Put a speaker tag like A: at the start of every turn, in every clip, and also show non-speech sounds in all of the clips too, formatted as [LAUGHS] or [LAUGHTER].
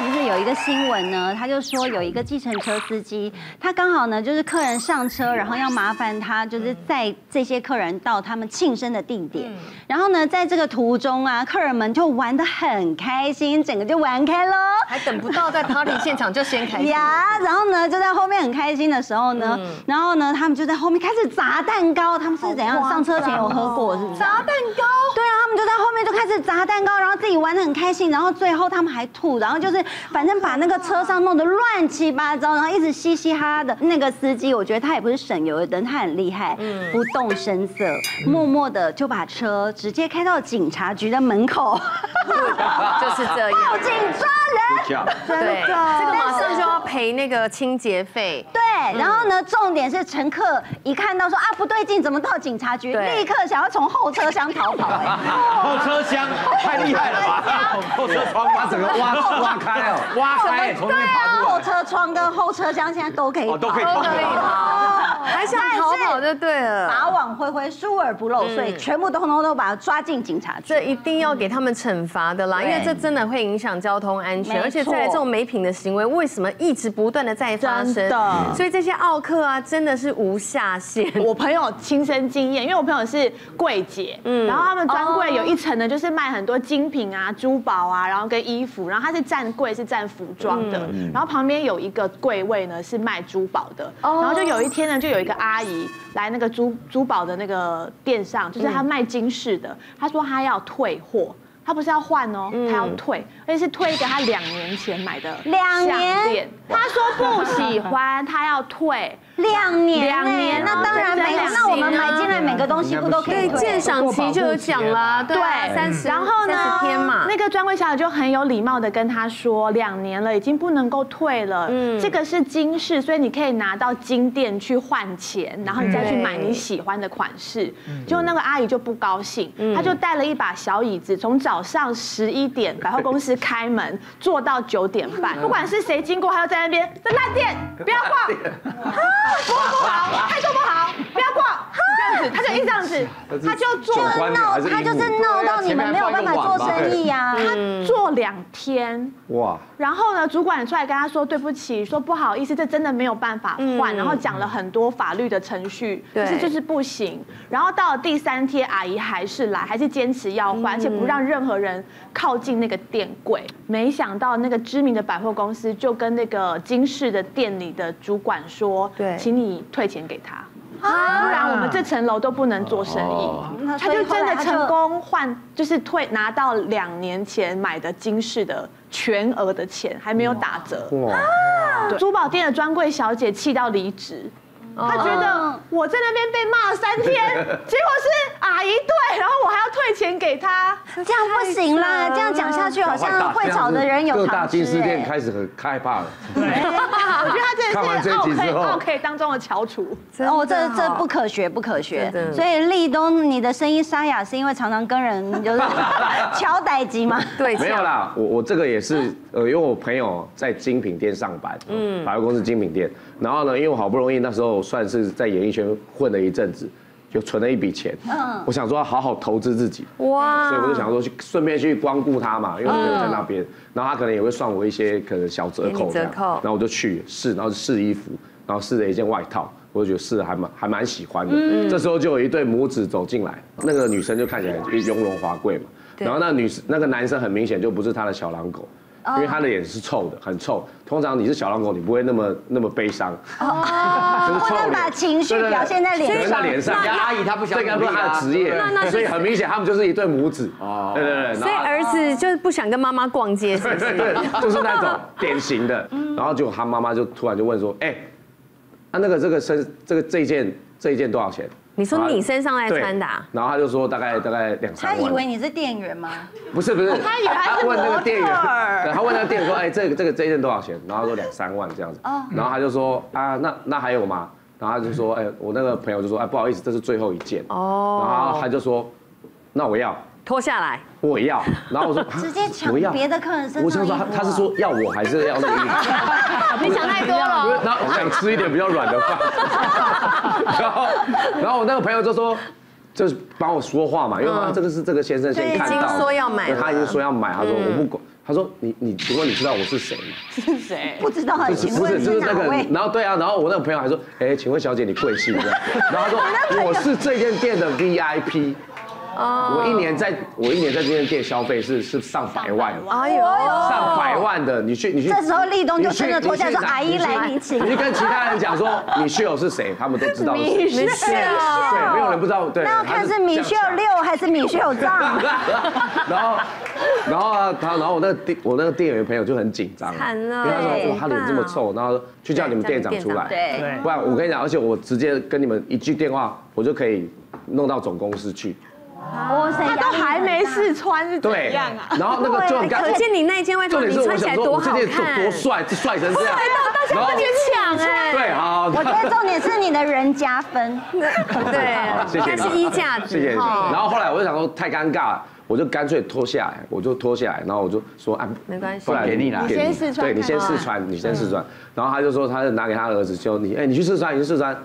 A: 啊，就是有一个新闻呢，他就说有一个计程车司机，他刚好呢就是客人上车，然后要麻烦他就是载这些客人到他们庆生的地点，然后呢在这个途中啊，客人们就玩的很开心，整个就玩开喽。
B: 还等不到在 party 现场就先开心。[LAUGHS]
A: 呀，然后呢，就在后面很开心的时候呢，然后呢，他们就在后面开始砸蛋糕。他们是怎样？上车前有喝过是不是？
B: 砸蛋糕。
A: 对啊，他们就在后面就开始砸蛋糕，然后自己玩的很开心，然后最后他们还吐，然后就是反正把那个车上弄得乱七八糟，然后一直嘻嘻哈哈的。那个司机，我觉得他也不是省油的灯，他很厉害，不动声色，默默的就把车直接开到警察局的门口，[LAUGHS]
B: 就是这样。
A: 报警抓人，
B: 对，这个马上就要赔那个清洁费。
A: 对，然后呢，重点是乘客一看到说啊不对劲，怎么到警察局，立刻想要从后车厢逃跑。哎，[LAUGHS]
C: 后车厢太厉害了吧？[LAUGHS] 后车窗把整个挖挖开哦，挖开，从里面爬出来。
A: 后车窗跟后车厢现在都可以，
C: 都可以跑，
B: 还想逃跑就对了。
A: 法网恢恢，疏而不漏，所以全部通通都把他抓进警察局。
B: 这一定要给他们惩罚的啦，因为这真的会影响交通安全，而且在这种没品的行为，为什么一直不断的在发生？所以这些奥客啊，真的是无下限。
D: 我朋友亲身经验，因为我朋友是柜姐，嗯，然后他们专柜有一层呢，就是卖很多精品啊、珠宝啊，然后跟衣服，然后他是站柜是站服装的，然后旁边有一个柜位呢是卖珠宝的，然后就有一天呢，就有一个阿姨来那个珠珠宝的那个店上，就是她卖金饰的，她说她要退货。他不是要换哦，他要退，而且是退一个他两年前买的
A: 两年。
D: 他说不喜欢，他要退 [LAUGHS]
A: 两年。两年，那当然没有。那我们买进来每个东西不都可以退？
B: 鉴赏期就有讲了，对，三十。
D: 然后
B: 呢，天嘛，
D: 那个专柜小姐就很有礼貌的跟他说，两年了，已经不能够退了。嗯，这个是金饰，所以你可以拿到金店去换钱，然后你再去买你喜欢的款式。结果那个阿姨就不高兴，她就带了一把小椅子，从早。早上十一点，百货公司开门，做到九点半。不管是谁经过，他要在那边，这烂店不要逛，[LAUGHS] 不好，态度不好，不要逛，[LAUGHS] 这样子，他就一这样子，他就做
A: 闹，他就是闹到你们没有办法做生意呀。
D: 他做两天，哇，然后呢，主管出来跟他说对不起，说不好意思，这真的没有办法换，然后讲了很多法律的程序，可是就是不行。然后到了第三天，阿姨还是来，还是坚持要换，而且不让任何。人靠近那个店柜，没想到那个知名的百货公司就跟那个金氏的店里的主管说：“对，请你退钱给他，不然我们这层楼都不能做生意。”他就真的成功换，就是退拿到两年前买的金饰的全额的钱，还没有打折。哇！珠宝店的专柜小姐气到离职。他觉得我在那边被骂了三天，[LAUGHS] 结果是阿姨对，然后我还要退钱给他，[LAUGHS]
A: 这样不行啦，这样讲下去好像会吵的人有
C: 各大金饰店开始很害怕了。[LAUGHS]
D: 对，[LAUGHS] 我觉得他真的是 OK OK 当中的翘楚。
A: 哦，这这不可学不可学。所以立冬，你的声音沙哑是因为常常跟人就是敲代机吗？
B: 对，
C: 没有啦，我我这个也是呃，因为我朋友在精品店上班，嗯，百货公司精品店。然后呢，因为我好不容易那时候算是在演艺圈混了一阵子，就存了一笔钱。嗯，我想说好好投资自己。哇！所以我就想说去顺便去光顾他嘛，因为我在那边，然后他可能也会算我一些可能小折扣。折扣。然后我就去试，然后试衣服，然后试了一件外套，我就觉得试的还蛮还蛮喜欢的。嗯。这时候就有一对母子走进来，那个女生就看起来雍容华贵嘛。然后那女那个男生很明显就不是他的小狼狗。因为他的脸是臭的，很臭。通常你是小狼狗，你不会那么那么悲伤。
A: 哦，不能把情绪表现在脸
C: 上。脸上，
E: 阿姨她不想这个
C: 是他的职业，所以很明显他们就是一对母子。哦，对对对。
B: 所以儿子就是不想跟妈妈逛街，是不是？
C: 就是那种典型的。然后就他妈妈就突然就问说：“哎，那那个这个身这个这件这一件多少钱？”
B: 你说你身上在穿的，
C: 然后他就说大概大概两三万。
A: 他以为你是店员吗？
C: 不是不是，
D: 他以为他
C: 问那个店员，他问那个店员说，哎，这个这个这一件多少钱？然后说两三万这样子。哦。然后他就说啊，那那还有吗？然后他就说，哎，我那个朋友就说，哎，不好意思，这是最后一件。哦。然后他就说，那我要。
B: 脱下来，
C: 我要。然后我说 [LAUGHS]
A: 直接抢别的客人身上
C: 我想说他他是说要我还是要那个衣
B: 服？[LAUGHS] 你想太多了。
C: 然后想吃一点比较软的饭。[LAUGHS] 然后然后我那个朋友就说。就是帮我说话嘛，因为这个是这个先生先看到，
B: 说要买，
C: 他已经说要买，他说我不管，他说你你请问你知道我是谁吗？
D: 是谁？
A: 不知道，不是就是那个，
C: 然后对啊，然后我那个朋友还说，哎，请问小姐你贵姓？然后他说我是这间店的 VIP。我一年在，我一年在这间店消费是是上百万，哎呦，上百万的，你去你去，
A: 这时候立冬就真的脱下说阿姨来你请，
C: 你去跟其他人讲说米歇尔是谁，他们都知道米
A: 歇尔，
C: 对，没有人不知道，对，
A: 那要看是米歇尔六还是米歇尔藏，[LAUGHS]
C: 然后，然后他，然后我那个店，我那个店员朋友就很紧张，
B: 因
C: 为他说哇他脸这么臭，然后去叫你们店长出来，对，不然我跟你讲，而且我直接跟你们一句电话，我就可以弄到总公司去。
D: 哇塞，他都还没试穿是怎样啊？
C: 然后那个就很
B: 可见你那件外套你穿起来多好看，
C: 多帅，帅成这样，
B: 然后去抢哎，
C: 对，好，
A: 我觉得重点是你的人加分，[LAUGHS]
B: 对，
C: 谢谢，
B: 是衣架子，
C: 谢谢。然后后来我就想说太尴尬了，我就干脆脱下来，我就脱下来，然后我就说啊，
B: 没关系，
C: 不然给你来，
D: 先试穿，
C: 对你先试穿，你先试穿。然后他就说，他就拿给他儿子，就你，哎，你去试穿，你去试穿，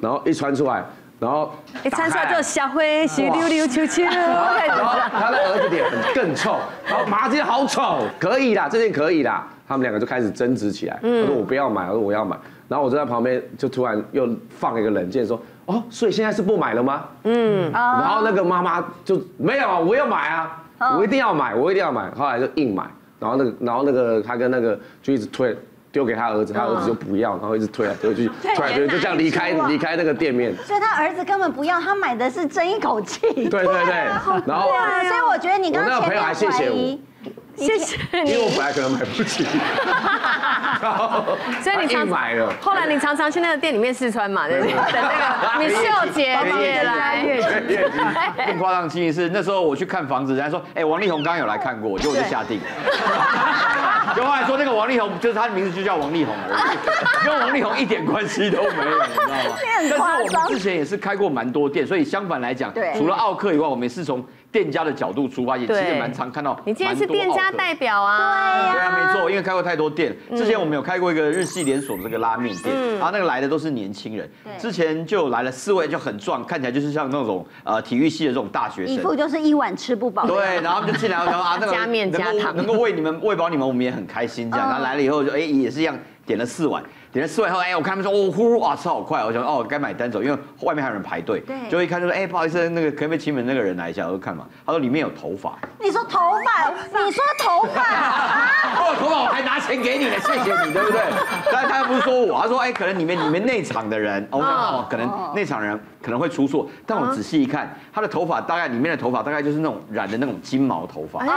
C: 然后一穿出来。然后
B: 一穿出来就小灰，洗溜溜秋秋。[LAUGHS]
C: 然后他的儿子脸更臭，然后妈这件好丑，可以啦，这件可以啦。他们两个就开始争执起来。他说我不要买，我说我要买。然后我就在旁边就突然又放一个冷箭说，哦，所以现在是不买了吗？嗯。然后那个妈妈就没有啊，我要买啊，我一定要买，我一定要买。后来就硬买，然后那个然后那个他跟那个就一直推。丢给他儿子，他儿子就不要，然后一直推来推去，[LAUGHS] 推来推去就这样离开离开那个店面。
A: 所以他儿子根本不要，他买的是争一口气。
C: 对对对，
A: 然后所以我觉得你刚刚前面怀疑。
B: 谢谢
C: 你，因为我本来可能买不起，[LAUGHS]
B: 所以你常
C: 买了。
B: 后来你常常去那个店里面试穿嘛，对不对？等那个米秀姐姐来。
E: 更夸张的经历是，那时候我去看房子，人家说，哎，[LAUGHS] 王力宏刚刚有来看过，就我就下定。[LAUGHS] 就后来说那个王力宏，就是他的名字就叫王力宏跟王力宏一点关系都没有，你知道吗？但是我们之前也是开过蛮多店，所以相反来讲，除了奥克以外，我们也是从。店家的角度出发，也其实蛮常看到。
B: 你今天是店家代表啊？
A: 对呀，
E: 对啊，没错，因为开过太多店。之前我们有开过一个日系连锁的这个拉面店，然后那个来的都是年轻人。之前就来了四位，就很壮，看起来就是像那种呃体育系的这种大学生。
A: 一副就是一碗吃不饱。
E: 对，然后他们就进来，然后啊那个 [LAUGHS]
B: 加面加糖，
E: 能够喂你们喂饱你们，我们也很开心这样。然后来了以后就哎也是一样，点了四碗。点了四碗后，哎，我看他们说，哦呼，哇，吃好快，我想，哦，该买单走，因为外面还有人排队。
A: 对。
E: 就一看就说，哎，不好意思，那个可不可以请你们那个人来一下？我说看嘛，他说里面有头发。
A: 你说头发？[LAUGHS] 你说头发？[LAUGHS]
E: 哦，头发我还拿钱给你呢，[LAUGHS] 谢谢你，对不对？但他又不是说我，他说，哎，可能里面里面内场的人，哦，可能内场人。可能会出错，但我仔细一看，他的头发大概里面的头发大概就是那种染的那种金毛头发。对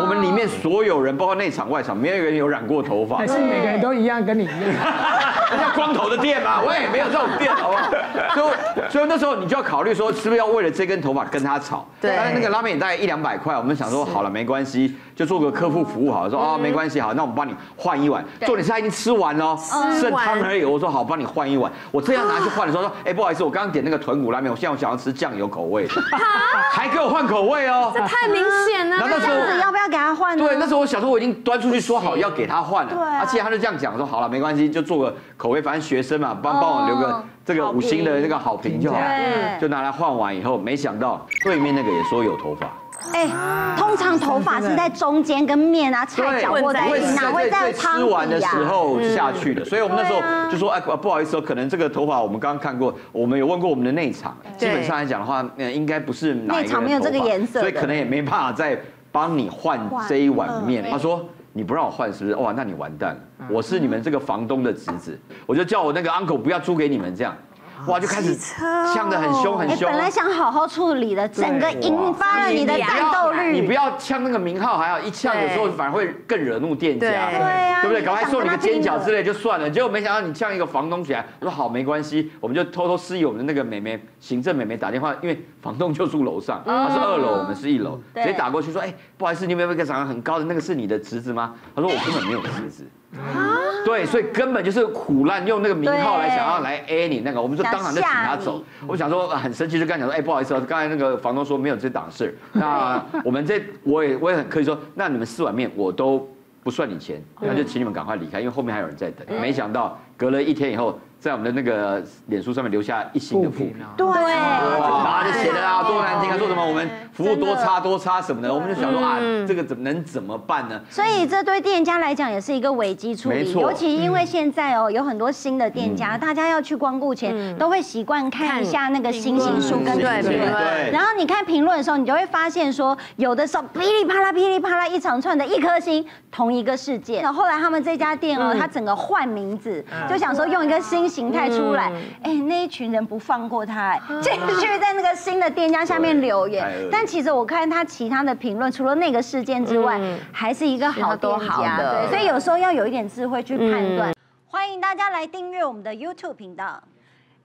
E: 我们里面所有人，包括内场外场，没有人有染过头发。
F: 可是每个人都一样，跟你一样。[LAUGHS]
E: 叫光头的店嘛，喂，没有这种店，好不好？[LAUGHS] 所以，所以那时候你就要考虑说，是不是要为了这根头发跟他吵？
B: 对。
E: 但是那个拉面也大概一两百块，我们想说好了，没关系，就做个客户服务好了。说啊，没关系，好，那我们帮你换一碗。重点是他已经吃完了，剩汤而已。我说好，帮你换一碗。我这样拿去换的时候说，哎，不好意思，我刚刚点那个豚骨拉面，我现在我想要吃酱油口味的，[LAUGHS] 还给我换口味
B: 哦，这太明显了。
A: 那时候要不要给他换？
E: 对，那时候我小时候我已经端出去说好要给他换了，对。而且他就这样讲说，好了，没关系，就做个口味，反正学生嘛，帮帮我留个这个五星的那个好评就好，就拿来换完以后，没想到对面那个也说有头发。
A: 哎，通常头发是在中间跟面啊菜搅和在一起，哪会在
E: 吃完的时候下去的？所以我们那时候就说，哎，不好意思哦，可能这个头发我们刚刚看过，我们有问过我们的内场，基本上来讲的话，应该不是
A: 内场没有这个颜色，
E: 所以可能也没办法再帮你换这一碗面。他说你不让我换是不是？哇，那你完蛋了，我是你们这个房东的侄子，我就叫我那个 uncle 不要租给你们这样。哇，就开始呛得很凶很凶。
A: 本来想好好处理的，整个引发了你的战斗力。
E: 你不要呛那个名号，还好一呛有时候反而会更惹怒店家。
A: 对呀，
E: 对不对？赶快送你个煎饺之类就算了，结果没想到你呛一个房东起来，我说好没关系，我们就偷偷示意我们的那个美眉行政美眉打电话，因为房东就住楼上，他是二楼，我们是一楼，直接打过去说，哎，不好意思，你有没有一个长得很高的那个是你的侄子吗？他说我根本没有侄子。啊，对，所以根本就是苦难用那个名号来想要来 A 你那个，我们就当场就请他走。我想说很生气，就跟他讲说，哎，不好意思，刚才那个房东说没有这档事。[LAUGHS] 那我们这我也我也很可以说，那你们四碗面我都不算你钱，那就请你们赶快离开，因为后面还有人在等。没想到隔了一天以后。在我们的那个脸书上面留下一星的负评，
D: 对，
E: 哇，就写的啊多难听啊，说什么我们服务多差多差什么的，我们就想说啊，这个怎么能怎么办呢？
A: 所以这对店家来讲也是一个危机处理，尤其因为现在哦有很多新的店家，大家要去光顾前都会习惯看一下那个星星数跟评论，然后你看评论的时候，你就会发现说有的时候噼里啪啦噼里啪啦一长串的一颗星，同一个事件，后来他们这家店哦，他整个换名字，就想说用一个新。形态出来，哎，那一群人不放过他，继续在那个新的店家下面留言。但其实我看他其他的评论，除了那个事件之外，还是一个好店家。对，所以有时候要有一点智慧去判断。欢迎大家来订阅我们的 YouTube 频道，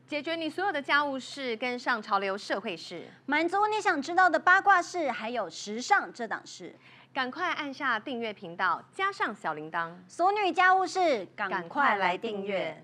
B: 解决你所有的家务事，跟上潮流社会事，
A: 满足你想知道的八卦事，还有时尚这档事。
B: 赶快按下订阅频道，加上小铃铛，
A: 俗女家务事，赶快来订阅。